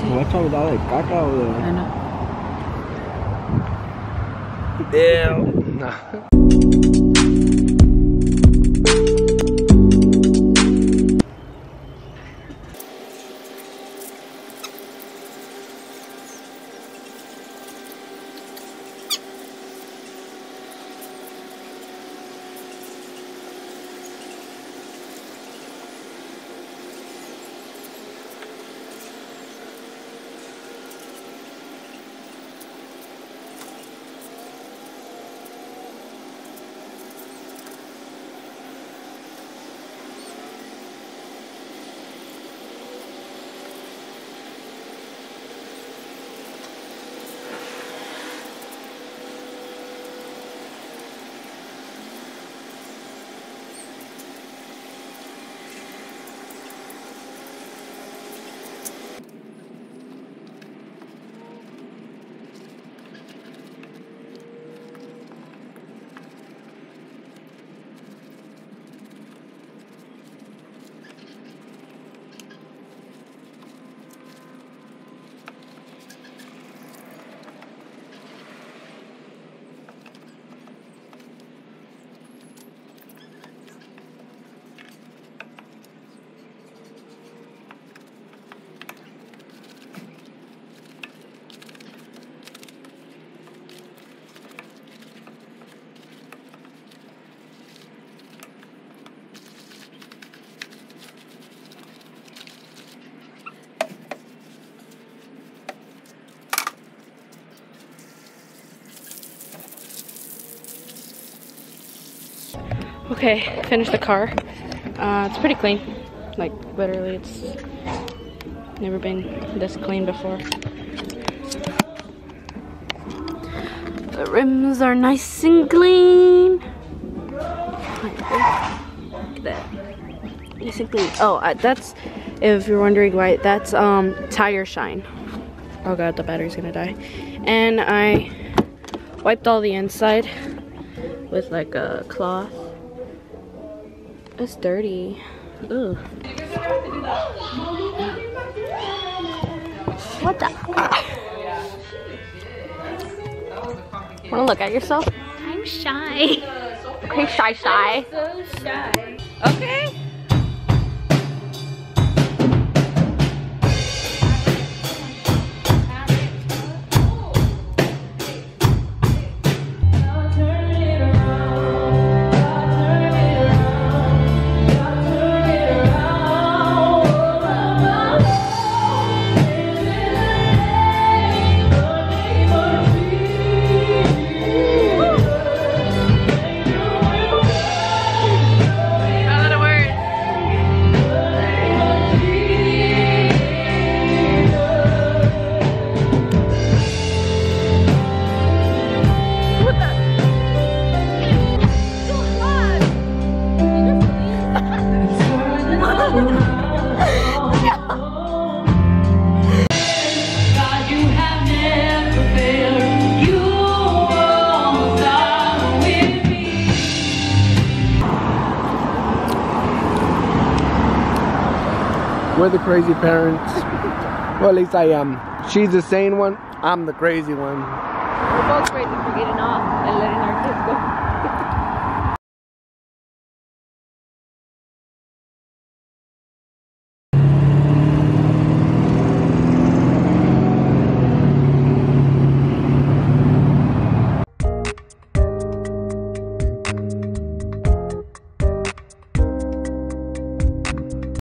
sí. No, esta verdad de caca o de. Ah, no. Okay, finished the car. Uh, it's pretty clean. Like, literally, it's never been this clean before. The rims are nice and clean. Look at that. Nice and clean. Oh, uh, that's, if you're wondering why, that's um tire shine. Oh god, the battery's gonna die. And I wiped all the inside with like a cloth. It's dirty. Ugh. What the? Wanna look at yourself? I'm shy. Okay, shy, shy. So shy. Okay. We're the crazy parents. well, at least I am. She's the sane one. I'm the crazy one. We're both crazy for getting off and letting our kids go.